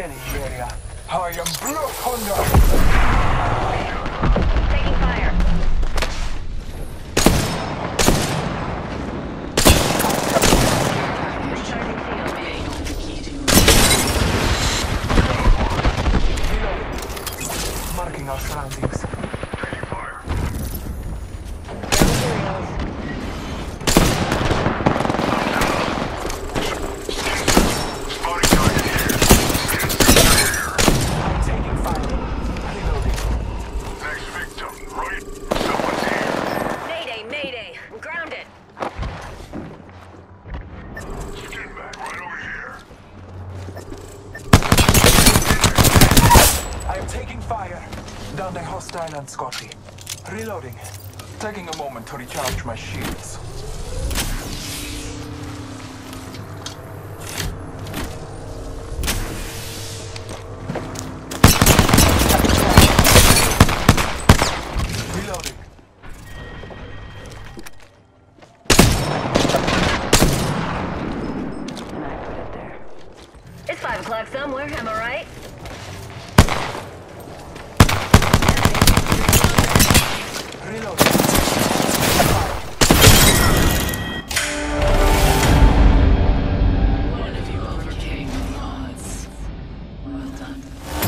scanning the area. I am Blood Hunter. Taking fire. Recharging field. Reloading. Marking our surroundings. I'm taking fire. Reloading. Next victim, right? Someone's here. Mayday, mayday. I'm grounded. Skin back, right over here. I am taking fire. Down a hostile and Scotty. Reloading. Taking a moment to recharge my shields. It's five o'clock somewhere, am I right? 了。